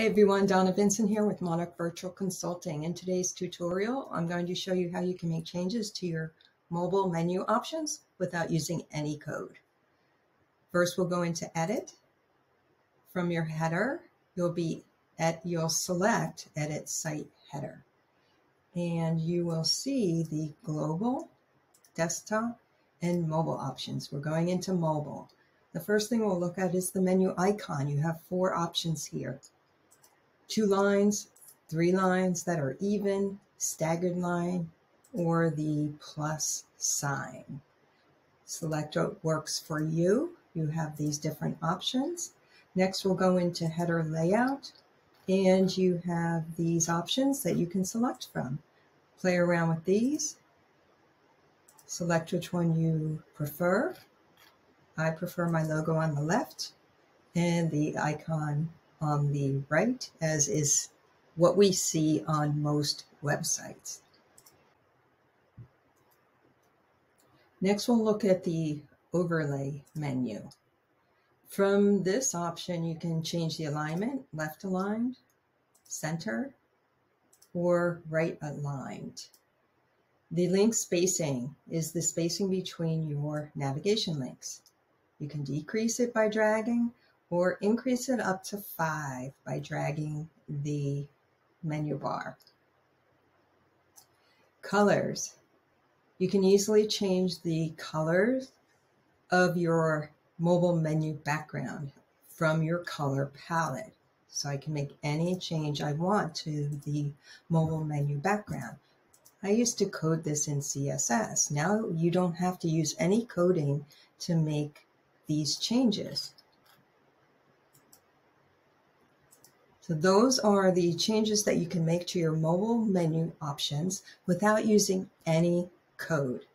Hey everyone, Donna Vincent here with Monarch Virtual Consulting. In today's tutorial, I'm going to show you how you can make changes to your mobile menu options without using any code. First, we'll go into Edit. From your header, you'll be at you'll select Edit Site Header, and you will see the global, desktop, and mobile options. We're going into mobile. The first thing we'll look at is the menu icon. You have four options here two lines, three lines that are even, staggered line, or the plus sign. Select what works for you. You have these different options. Next, we'll go into header layout, and you have these options that you can select from. Play around with these. Select which one you prefer. I prefer my logo on the left and the icon on the right, as is what we see on most websites. Next, we'll look at the overlay menu. From this option, you can change the alignment, left aligned, center, or right aligned. The link spacing is the spacing between your navigation links. You can decrease it by dragging or increase it up to five by dragging the menu bar. Colors. You can easily change the colors of your mobile menu background from your color palette. So I can make any change I want to the mobile menu background. I used to code this in CSS. Now you don't have to use any coding to make these changes. So those are the changes that you can make to your mobile menu options without using any code.